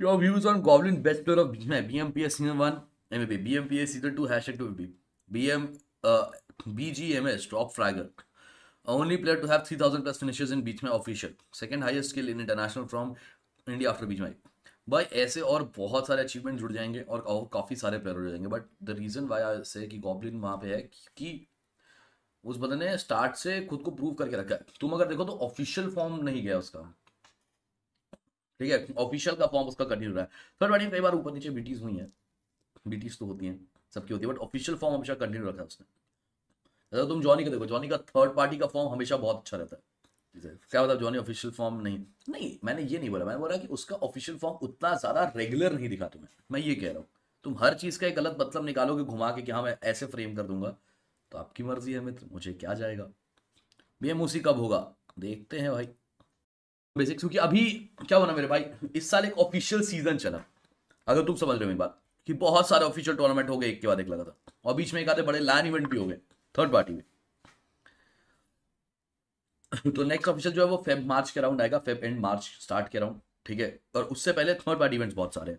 Your views on Goblin best player of BMPS season 1 MAB, BMPS season 2 hashtag 250, BM uh, BGMS top fragger. Only player to have 3000 plus finishes in beach official. Second highest skill in international from India after बीच भाई ऐसे और बहुत सारे achievement जुड़ जाएँगे और काफ़ी सारे प्लेयर जुड़ जाएँगे but the reason why I say कि गॉबलिन वहाँ पे है कि उस बंदे ने स्टार्ट से खुद को प्रूव करके रखा है तुम अगर देखो तो ऑफिशियल फॉर्म नहीं गया उसका ठीक है? ऑफिशियल का फॉर्म उसका कंटिन्यू रहा है। थर्ड पार्टी कई बार ऊपर नीचे बीटीज हुई है। बीटीज तो होती हैं, सबकी होती है बट ऑफिशियल फॉर्म हमेशा कंटिन्यू रखा है उसने। अगर तुम जॉनी का देखो। जॉनी का थर्ड पार्टी का फॉर्म हमेशा बहुत अच्छा रहता है। क्या मतलब जॉनी ऑफिशियल फॉर्म नहीं नहीं, मैंने ये नहीं बोला। मैंने बोला कि उसका ऑफिशियल फॉर्म उतना ज़्यादा रेगुलर नहीं दिखा तुम्हें। मैं ये कह रहा हूँ, तुम हर चीज़ का एक गलत मतलब निकालोगे घुमा के कि हाँ मैं ऐसे फ्रेम कर दूँगा तो आपकी मर्ज़ी है मित्र, मुझे क्या जाएगा? बेमूसी कब होगा? देखते हैं भाई। बेसिक क्योंकि अभी क्या होना मेरे भाई, इस साल एक ऑफिशियल सीज़न चला। अगर तुम समझ रहे हो मेरी बात, कि बहुत सारे ऑफिशियल टूर्नामेंट हो गए, एक के बाद एक लगा था। और बीच में एक आधे बड़े लैन इवेंट भी हो गए थर्ड पार्टी में। तो नेक्स्ट ऑफिशियल जो है वो फेब मार्च के राउंड आएगा। फेब एंड मार्च स्टार्ट के राउंड ठीक है? और उससे पहले थर्ड पार्टी इवेंट्स बहुत सारे हैं।